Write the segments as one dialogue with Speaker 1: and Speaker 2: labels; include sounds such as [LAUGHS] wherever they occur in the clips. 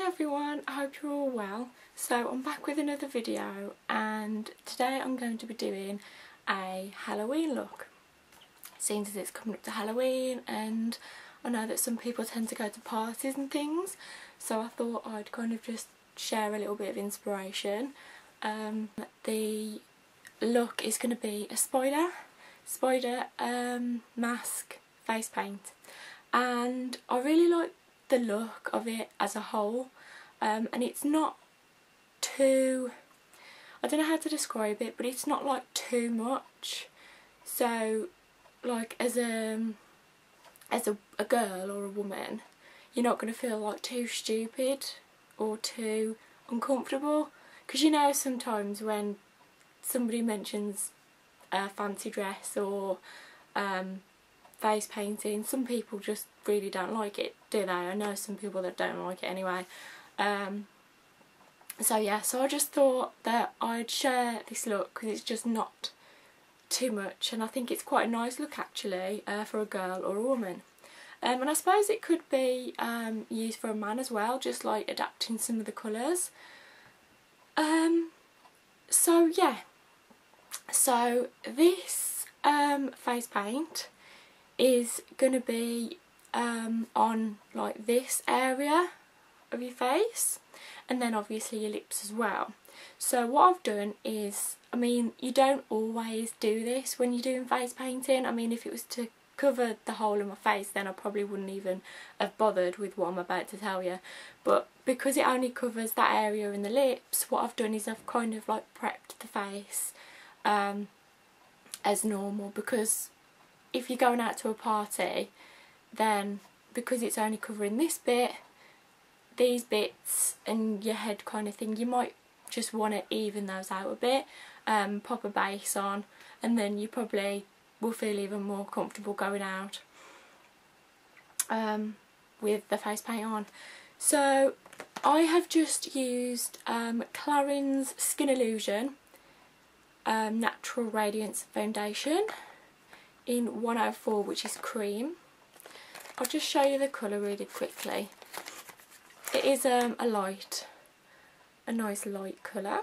Speaker 1: Hi everyone, I hope you're all well. So I'm back with another video and today I'm going to be doing a Halloween look. Seeing as it's coming up to Halloween and I know that some people tend to go to parties and things so I thought I'd kind of just share a little bit of inspiration. Um, the look is going to be a spider, spider um, mask face paint and I really like the look of it as a whole um, and it's not too I don't know how to describe it but it's not like too much so like as a as a, a girl or a woman you're not going to feel like too stupid or too uncomfortable because you know sometimes when somebody mentions a fancy dress or um, face painting. Some people just really don't like it, do they? I know some people that don't like it anyway. Um, so yeah, so I just thought that I'd share this look because it's just not too much and I think it's quite a nice look actually uh, for a girl or a woman. Um, and I suppose it could be um, used for a man as well, just like adapting some of the colours. Um, so yeah, so this um, face paint is going to be um, on like this area of your face and then obviously your lips as well. So what I've done is, I mean you don't always do this when you're doing face painting. I mean if it was to cover the whole of my face then I probably wouldn't even have bothered with what I'm about to tell you. But because it only covers that area in the lips, what I've done is I've kind of like prepped the face um, as normal because if you're going out to a party then because it's only covering this bit these bits and your head kind of thing you might just want to even those out a bit um, pop a base on and then you probably will feel even more comfortable going out um, with the face paint on so I have just used um, Clarins Skin Illusion um, Natural Radiance Foundation in 104 which is cream. I'll just show you the colour really quickly. It is um, a light, a nice light colour.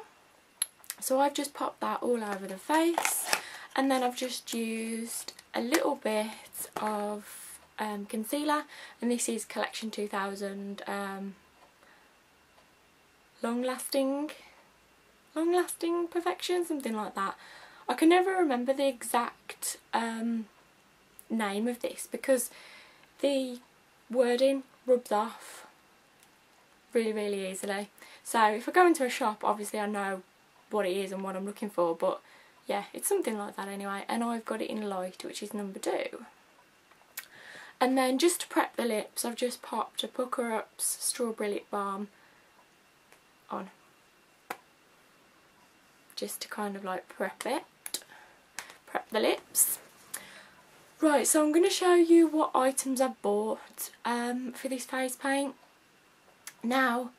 Speaker 1: So I've just popped that all over the face and then I've just used a little bit of um, concealer and this is Collection 2000 um, Long Lasting Long Lasting Perfection, something like that. I can never remember the exact um, name of this because the wording rubs off really really easily. So if I go into a shop obviously I know what it is and what I'm looking for but yeah it's something like that anyway and I've got it in light which is number two. And then just to prep the lips I've just popped a Pucker Ups Strawberry Lip Balm on. Just to kind of like prep it. Prep the lips. Right, so I'm going to show you what items I bought um, for this face paint. Now,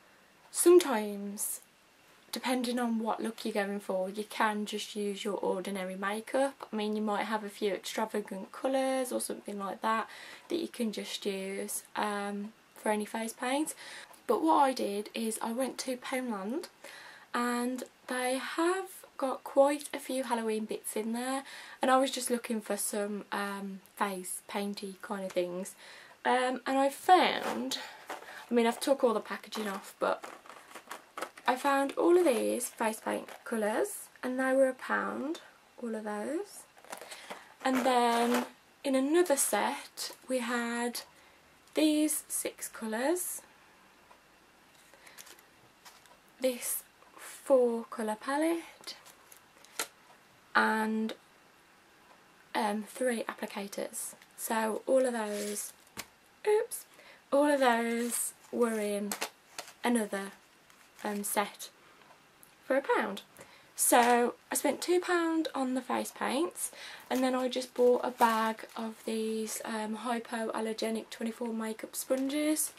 Speaker 1: sometimes, depending on what look you're going for, you can just use your ordinary makeup. I mean, you might have a few extravagant colours or something like that that you can just use um, for any face paint. But what I did is I went to Poundland and they have got quite a few Halloween bits in there and I was just looking for some um, face painty kind of things. Um, and I found, I mean I've took all the packaging off but I found all of these face paint colours and they were a pound, all of those. And then in another set we had these six colours. This four colour palette and um, three applicators. So all of those, oops, all of those were in another um, set for a pound. So I spent £2 on the face paints and then I just bought a bag of these um, hypoallergenic 24 makeup sponges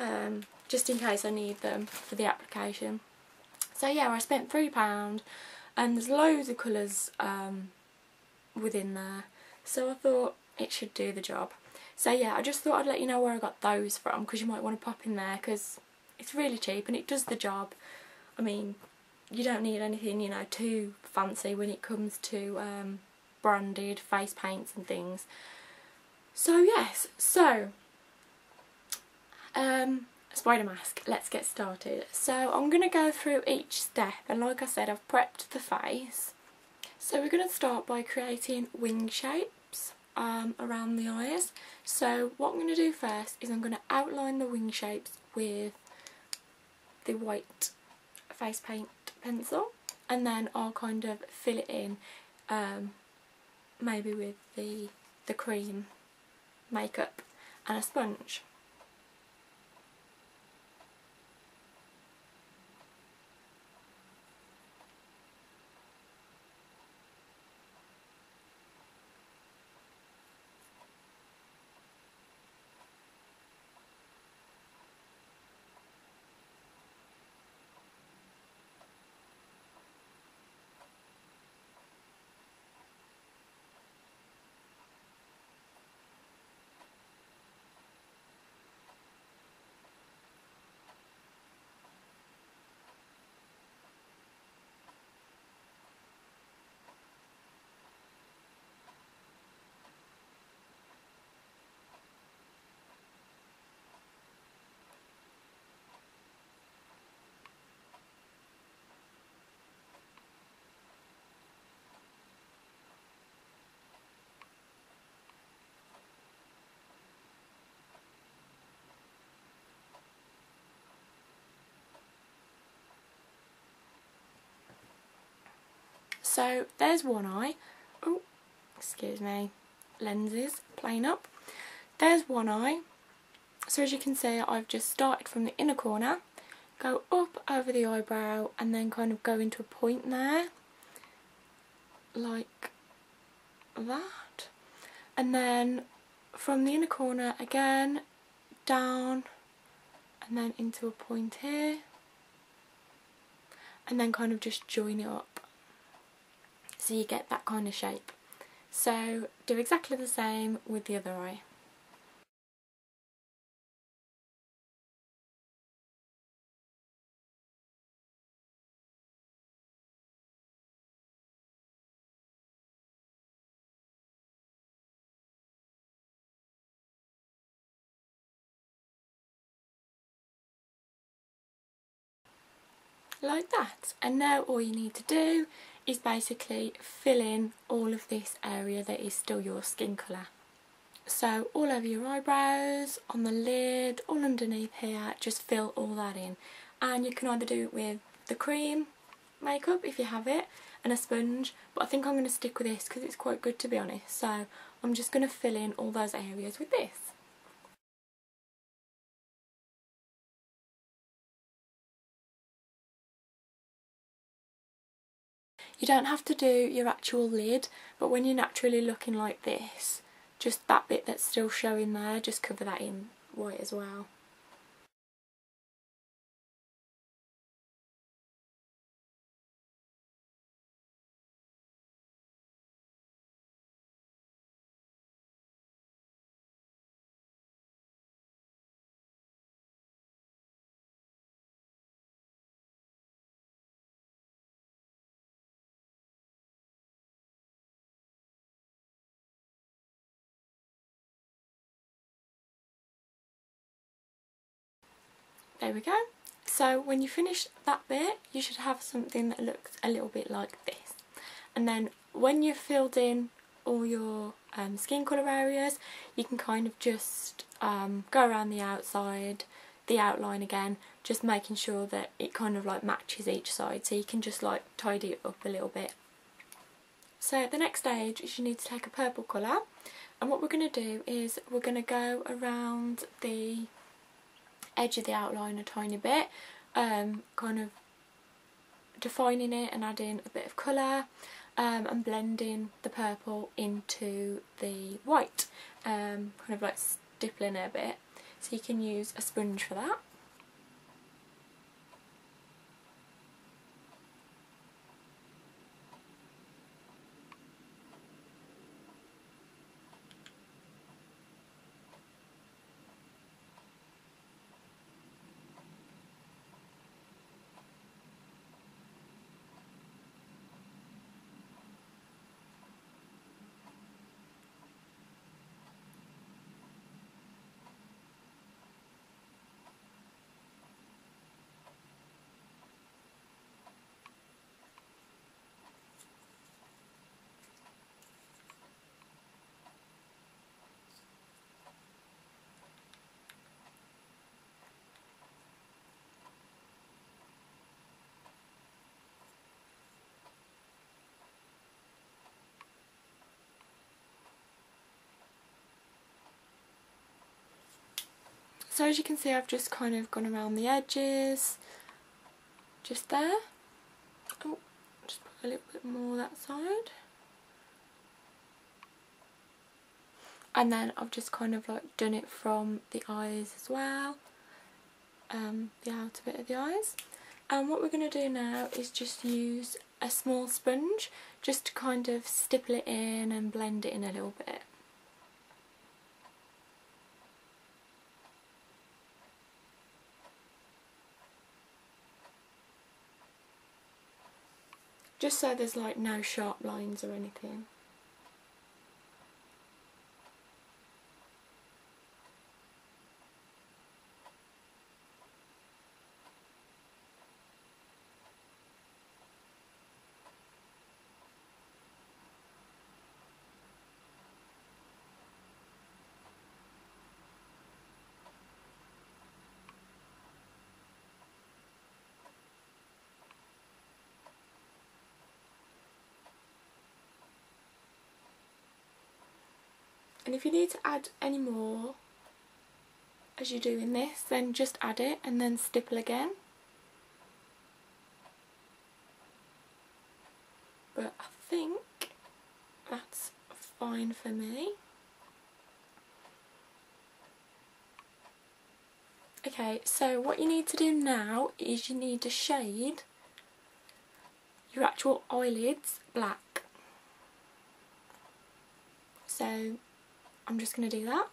Speaker 1: um, just in case I need them for the application. So yeah, I spent £3 and there's loads of colours um, within there so I thought it should do the job so yeah I just thought I'd let you know where I got those from because you might want to pop in there because it's really cheap and it does the job. I mean, you don't need anything, you know, too fancy when it comes to um, branded face paints and things. So yes, so um, spider mask, let's get started. So I'm going to go through each step and like I said I've prepped the face. So we're going to start by creating wing shapes um, around the eyes. So what I'm going to do first is I'm going to outline the wing shapes with the white face paint pencil and then I'll kind of fill it in um, maybe with the, the cream makeup and a sponge. So there's one eye. Oh, excuse me. Lenses playing up. There's one eye. So as you can see, I've just started from the inner corner, go up over the eyebrow, and then kind of go into a point there, like that. And then from the inner corner again, down, and then into a point here, and then kind of just join it up so you get that kind of shape. So do exactly the same with the other eye. like that and now all you need to do is basically fill in all of this area that is still your skin colour. So all over your eyebrows, on the lid, all underneath here, just fill all that in. And you can either do it with the cream makeup if you have it and a sponge but I think I'm going to stick with this because it's quite good to be honest so I'm just going to fill in all those areas with this. You don't have to do your actual lid, but when you're naturally looking like this, just that bit that's still showing there, just cover that in white as well. There we go. So when you finish that bit, you should have something that looks a little bit like this. And then when you've filled in all your um, skin colour areas, you can kind of just um, go around the outside, the outline again, just making sure that it kind of like matches each side. So you can just like tidy it up a little bit. So the next stage is you need to take a purple colour and what we're going to do is we're going to go around the edge of the outline a tiny bit, um, kind of defining it and adding a bit of colour um, and blending the purple into the white, um, kind of like stippling it a bit. So you can use a sponge for that. So as you can see I've just kind of gone around the edges, just there. Oh, just put a little bit more that side. And then I've just kind of like done it from the eyes as well, um, the outer bit of the eyes. And what we're going to do now is just use a small sponge just to kind of stipple it in and blend it in a little bit. Just so there's like no sharp lines or anything. And if you need to add any more as you're doing this then just add it and then stipple again. But I think that's fine for me. Okay so what you need to do now is you need to shade. Your actual eyelids black. So I'm just going to do that.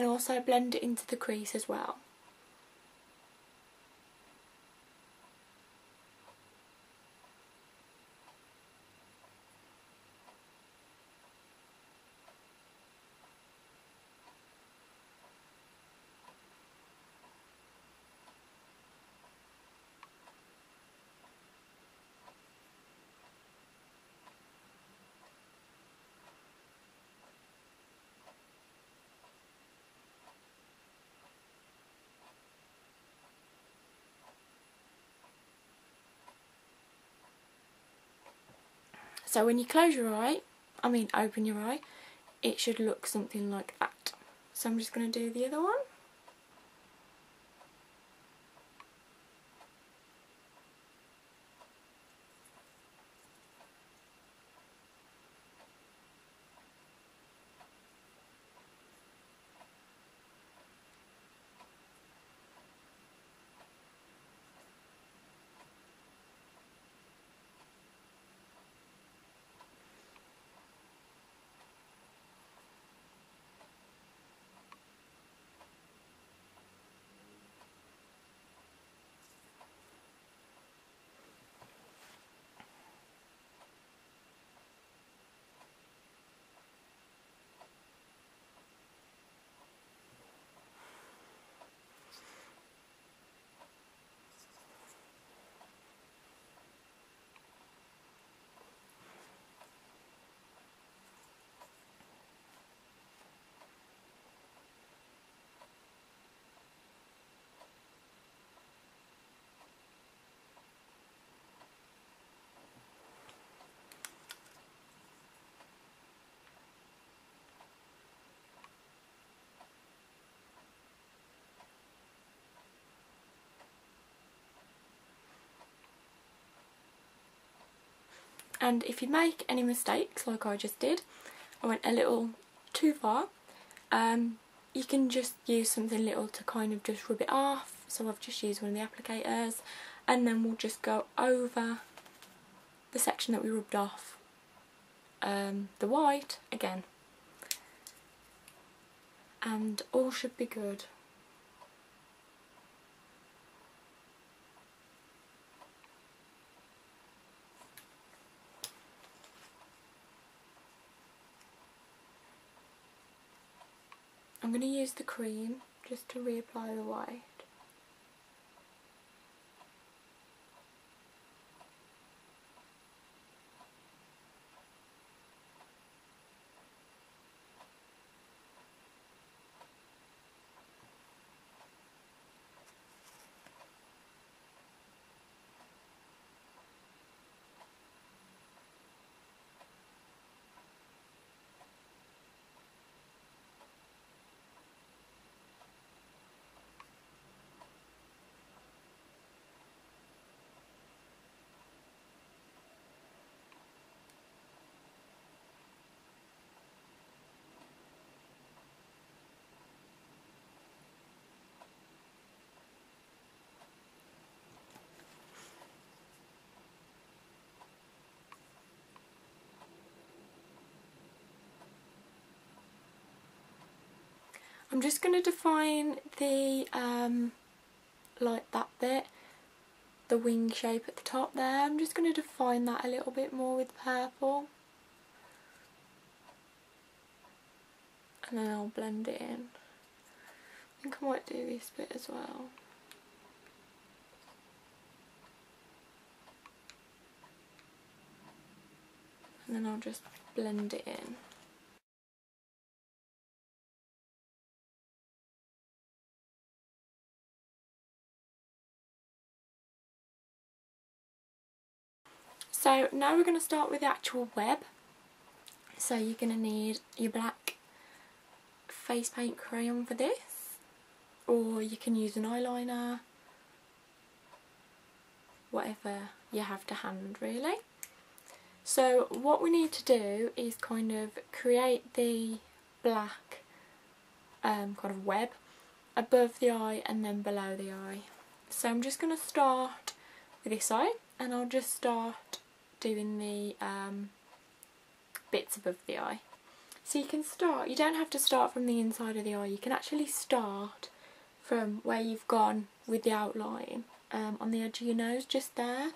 Speaker 1: and also blend it into the crease as well. So when you close your eye, I mean open your eye, it should look something like that. So I'm just going to do the other one. And if you make any mistakes like I just did I went a little too far um, you can just use something little to kind of just rub it off. So I've just used one of the applicators and then we'll just go over the section that we rubbed off um, the white again. And all should be good I'm going to use the cream just to reapply the white. I'm just going to define the, um, like that bit, the wing shape at the top there. I'm just going to define that a little bit more with purple. And then I'll blend it in. I think I might do this bit as well. And then I'll just blend it in. So now we're going to start with the actual web. So you're going to need your black face paint crayon for this or you can use an eyeliner whatever you have to hand really. So what we need to do is kind of create the black um, kind of web above the eye and then below the eye. So I'm just going to start with this eye and I'll just start doing the um, bits above the eye. So you can start, you don't have to start from the inside of the eye, you can actually start from where you've gone with the outline um, on the edge of your nose, just there.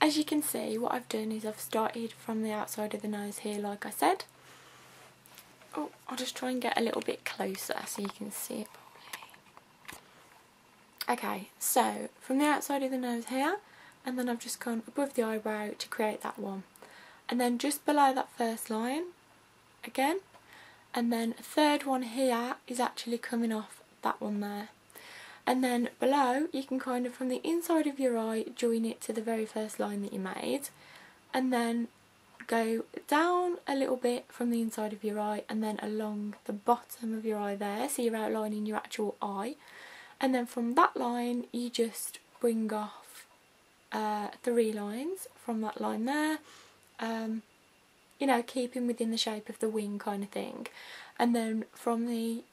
Speaker 1: As you can see what I've done is I've started from the outside of the nose here like I said. Oh, I'll just try and get a little bit closer so you can see it properly. Okay, so from the outside of the nose here and then I've just gone above the eyebrow to create that one. And then just below that first line again and then a third one here is actually coming off that one there and then below you can kind of from the inside of your eye join it to the very first line that you made. And then go down a little bit from the inside of your eye and then along the bottom of your eye there so you're outlining your actual eye. And then from that line you just bring off uh, three lines from that line there um, you know keeping within the shape of the wing kind of thing. And then from the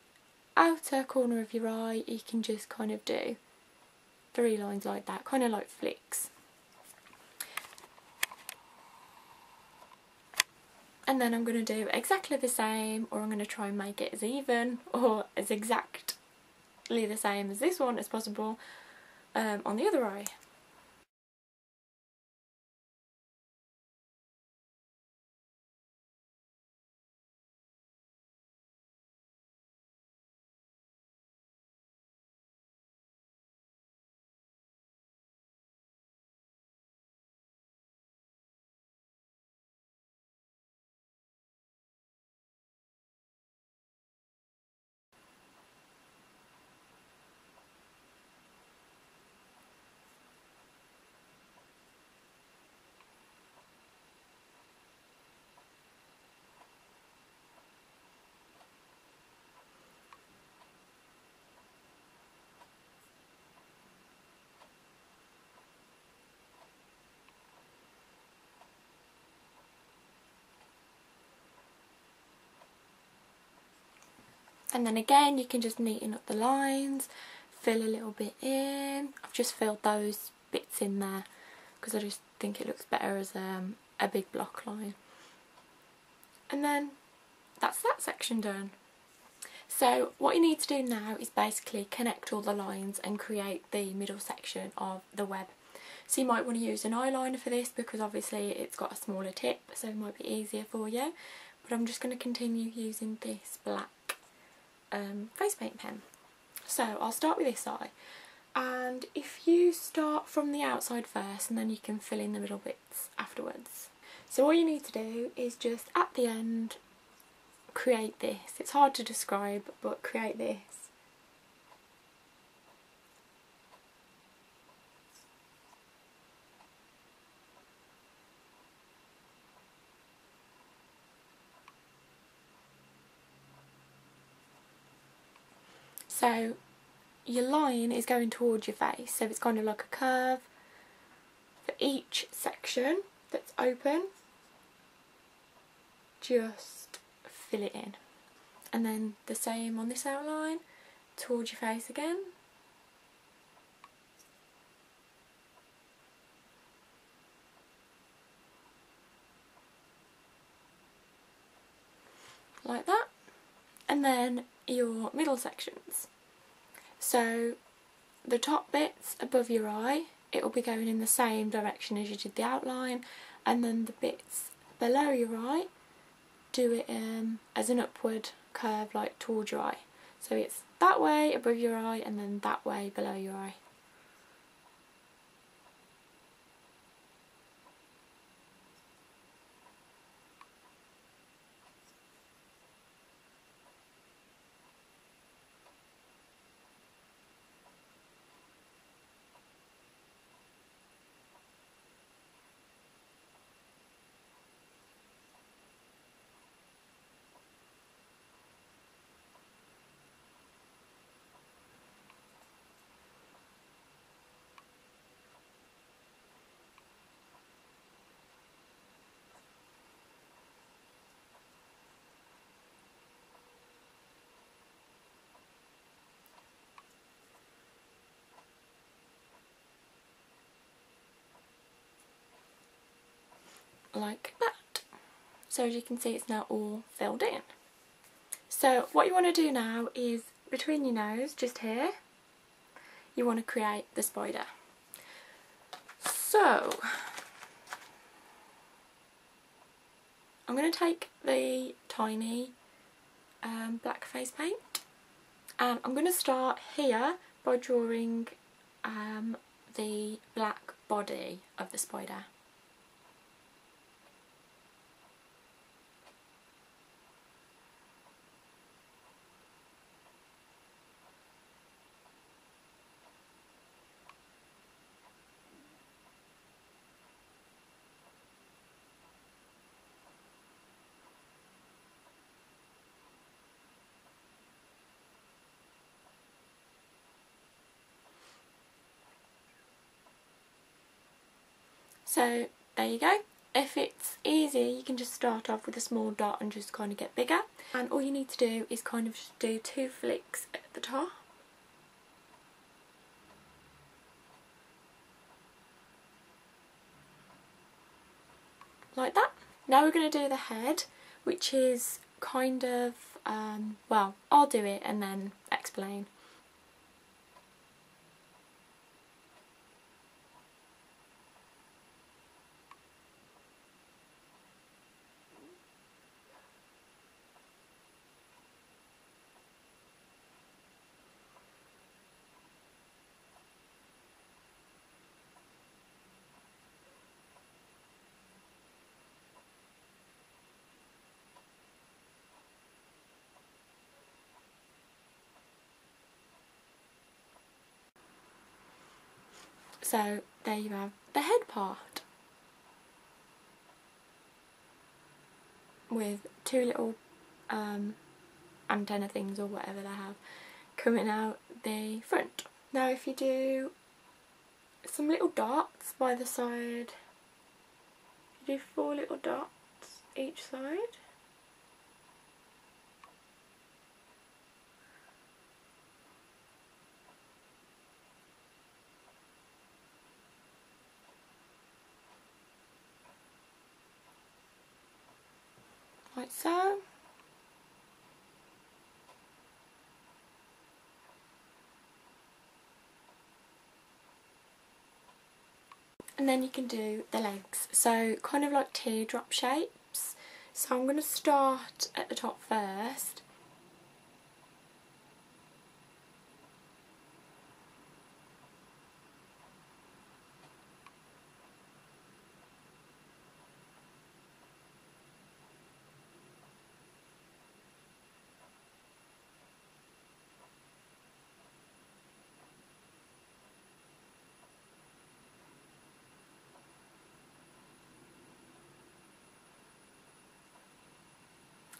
Speaker 1: outer corner of your eye you can just kind of do three lines like that, kind of like flicks. And then I'm going to do exactly the same or I'm going to try and make it as even [LAUGHS] or as exactly the same as this one as possible um, on the other eye. And then again you can just neaten up the lines fill a little bit in. I've just filled those bits in there because I just think it looks better as um, a big block line. And then that's that section done. So what you need to do now is basically connect all the lines and create the middle section of the web. So you might want to use an eyeliner for this because obviously it's got a smaller tip so it might be easier for you. But I'm just going to continue using this black um, face paint pen. So I'll start with this eye and if you start from the outside first and then you can fill in the middle bits afterwards. So all you need to do is just at the end create this. It's hard to describe but create this. So your line is going towards your face, so it's kind of like a curve for each section that's open. Just fill it in. And then the same on this outline towards your face again. Like that. And then your middle sections. So the top bits above your eye, it will be going in the same direction as you did the outline and then the bits below your eye, do it um, as an upward curve like towards your eye. So it's that way above your eye and then that way below your eye. Like that. So as you can see it's now all filled in. So what you want to do now is between your nose, just here, you want to create the spider. So I'm going to take the tiny um, black face paint and I'm going to start here by drawing um, the black body of the spider. So there you go. If it's easy, you can just start off with a small dot and just kind of get bigger. And all you need to do is kind of just do two flicks at the top. Like that. Now we're going to do the head, which is kind of, um, well, I'll do it and then explain. So there you have the head part with two little um, antenna things or whatever they have coming out the front. Now if you do some little dots by the side, you do four little dots each side And then you can do the legs, so kind of like teardrop shapes. So I'm going to start at the top first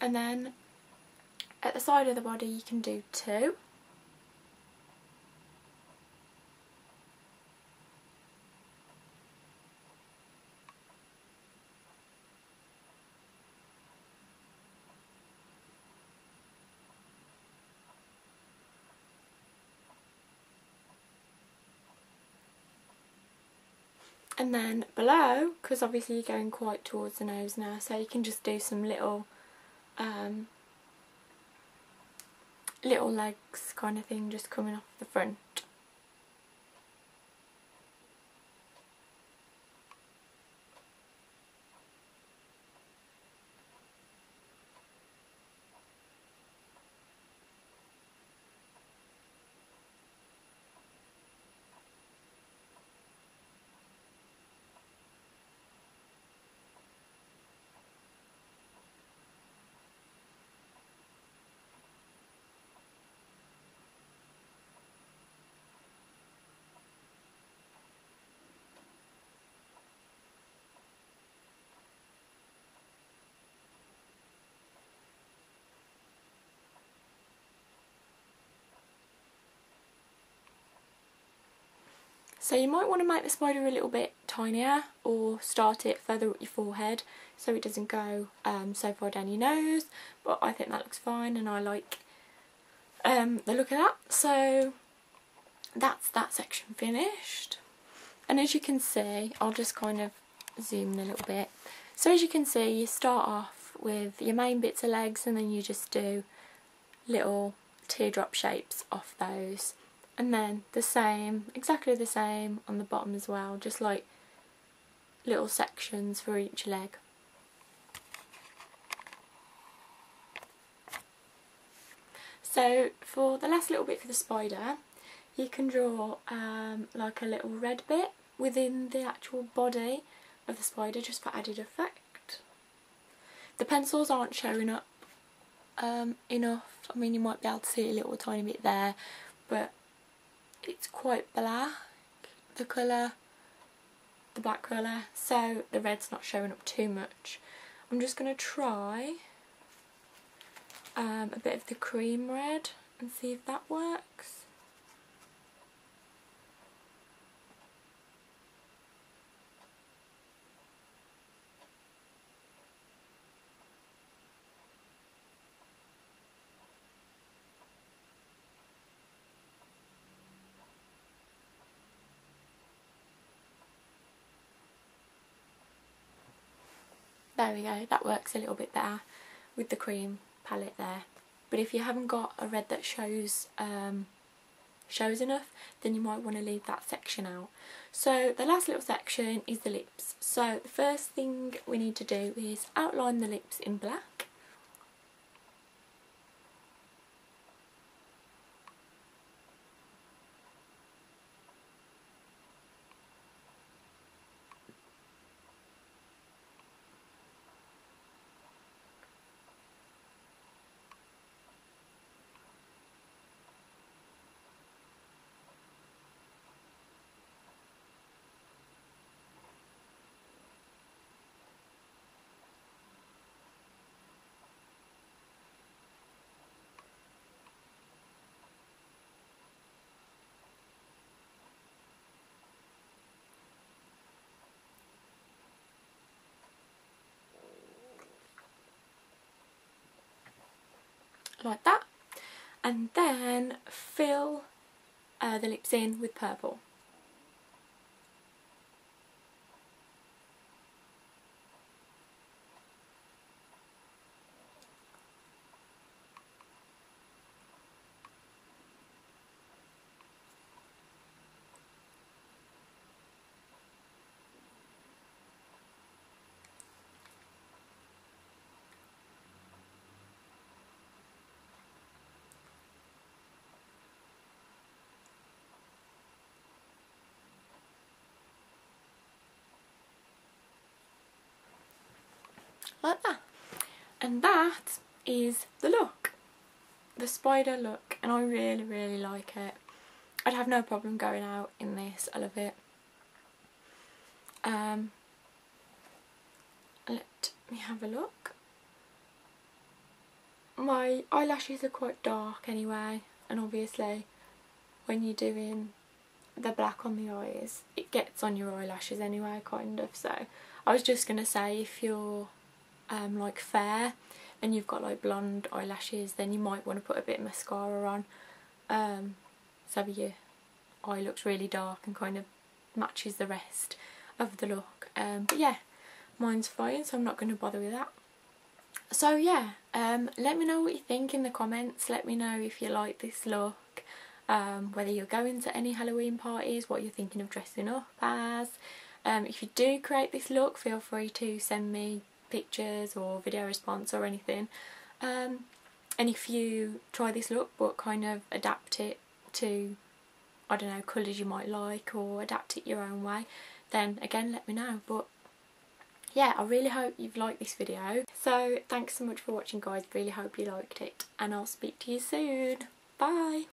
Speaker 1: and then at the side of the body you can do two. And then below because obviously you're going quite towards the nose now so you can just do some little um, little legs kind of thing just coming off the front So you might want to make the spider a little bit tinier or start it further up your forehead so it doesn't go um, so far down your nose but I think that looks fine and I like um, the look of that. So that's that section finished and as you can see I'll just kind of zoom in a little bit. So as you can see you start off with your main bits of legs and then you just do little teardrop shapes off those and then the same, exactly the same on the bottom as well, just like little sections for each leg. So for the last little bit for the spider, you can draw um, like a little red bit within the actual body of the spider just for added effect. The pencils aren't showing up um, enough, I mean you might be able to see a little tiny bit there, but it's quite black, the colour, the black colour, so the red's not showing up too much. I'm just going to try um, a bit of the cream red and see if that works. There we go, that works a little bit better with the cream palette there. But if you haven't got a red that shows um, shows enough, then you might want to leave that section out. So the last little section is the lips. So the first thing we need to do is outline the lips in black. Like that and then fill uh, the lips in with purple. Like that. And that is the look, the spider look, and I really, really like it. I'd have no problem going out in this, I love it. Um, let me have a look. my eyelashes are quite dark anyway and obviously when you're doing the black on the eyes it gets on your eyelashes anyway kind of so I was just going to say if you're um, like fair and you've got like blonde eyelashes then you might want to put a bit of mascara on. Um, so your eye looks really dark and kind of matches the rest of the look. Um, but yeah mine's fine so I'm not going to bother with that. So yeah um, let me know what you think in the comments. Let me know if you like this look um, whether you're going to any Halloween parties what you're thinking of dressing up as. Um, if you do create this look feel free to send me pictures or video response or anything. Um, and if you try this look but kind of adapt it to I don't know colours you might like or adapt it your own way then again let me know. But yeah I really hope you've liked this video. So thanks so much for watching guys. Really hope you liked it and I'll speak to you soon. Bye